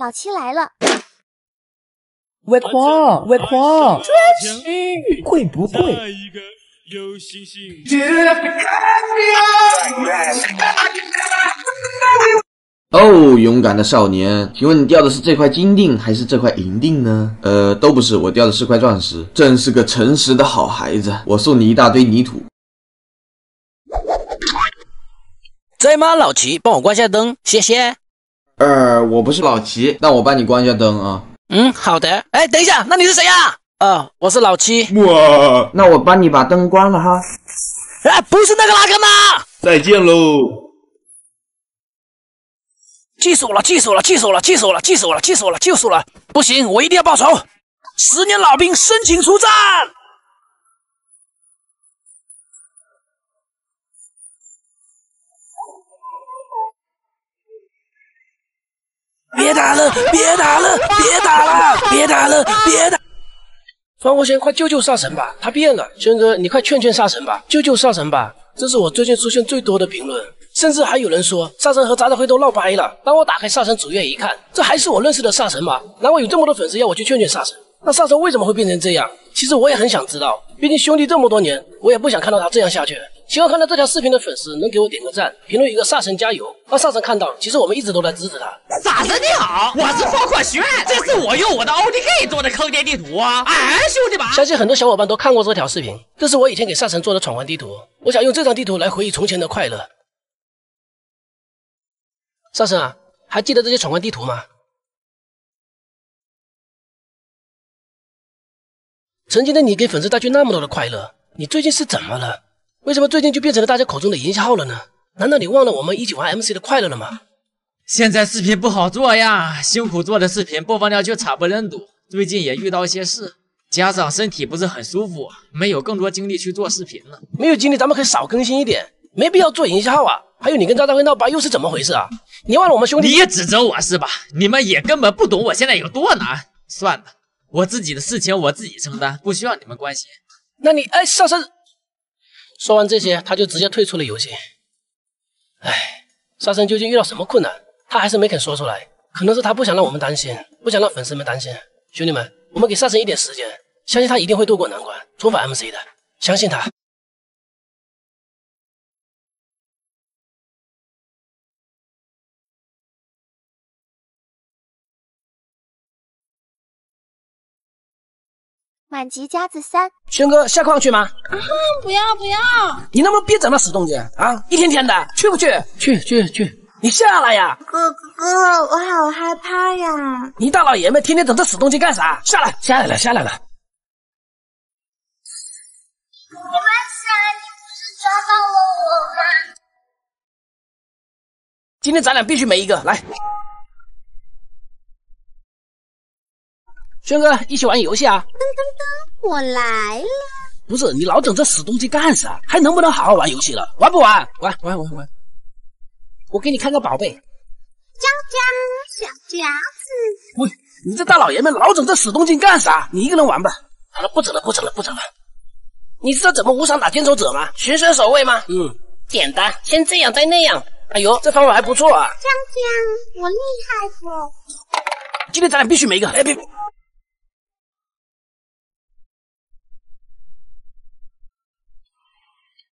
老七来了，外框，外框，贵不贵？哦，勇敢的少年，请问你掉的是这块金锭还是这块银锭呢？呃，都不是，我掉的是块钻石。真是个诚实的好孩子，我送你一大堆泥土。在吗，老齐？帮我关下灯，谢谢。呃，我不是老齐，那我帮你关一下灯啊。嗯，好的。哎，等一下，那你是谁呀？啊，我是老七。哇，那我帮你把灯关了哈。哎，不是那个拉根吗？再见喽。气死我了！气死我了！气死我了！气死我了！气死我了！气死我了！气死我了！不行，我一定要报仇！十年老兵申请出战。别打了！别打了！别打了！别打了！别打！方国贤，快救救煞神吧！他变了。轩哥，你快劝劝煞神吧！救救煞神吧！这是我最近出现最多的评论。甚至还有人说煞神和渣渣辉都闹掰了。当我打开煞神主页一看，这还是我认识的煞神吗？难怪有这么多粉丝要我去劝劝煞神。那煞神为什么会变成这样？其实我也很想知道。毕竟兄弟这么多年，我也不想看到他这样下去。希望看到这条视频的粉丝能给我点个赞，评论一个煞神加油，让煞神看到，其实我们一直都在支持他。煞神你好，我是方阔轩，这是我用我的 OTK 做的坑爹地图啊！哎，兄弟们，相信很多小伙伴都看过这条视频，这是我以前给煞神做的闯关地图。我想用这张地图来回忆从前的快乐。煞神啊，还记得这些闯关地图吗？曾经的你给粉丝带去那么多的快乐，你最近是怎么了？为什么最近就变成了大家口中的营销号了呢？难道你忘了我们一起玩 MC 的快乐了吗？现在视频不好做呀，辛苦做的视频播放量却惨不忍睹。最近也遇到一些事，加上身体不是很舒服，没有更多精力去做视频了。没有精力，咱们可以少更新一点，没必要做营销号啊。还有你跟张大辉闹掰又是怎么回事啊？你忘了我们兄弟？你也指责我是吧？你们也根本不懂我现在有多难。算了，我自己的事情我自己承担，不需要你们关心。那你哎，上身。说完这些，他就直接退出了游戏。哎，沙僧究竟遇到什么困难？他还是没肯说出来。可能是他不想让我们担心，不想让粉丝们担心。兄弟们，我们给沙僧一点时间，相信他一定会渡过难关，重返 MC 的。相信他。满级加字三，轩哥下矿去吗？啊，不要不要！你能不能别整那死东西啊？一天天的，去不去？去去去！你下来呀！哥哥，我好害怕呀！你大老爷们天天整这死东西干啥？下来，下来了，下来了！没关系啊，你不是抓到了我吗？今天咱俩必须没一个来。轩哥，一起玩游戏啊！噔噔噔，我来了。不是你老整这死东西干啥？还能不能好好玩游戏了？玩不玩？玩玩玩玩！我给你看个宝贝，江江小夹子。喂，你这大老爷们老整这死东西干啥？你一个人玩吧。好了，不整了，不整了，不整了。你知道怎么无伤打坚守者吗？循声守卫吗？嗯，简单，先这样，再那样。哎呦，这方法还不错啊！江江，我厉害不？今天咱俩必须没一个，哎别。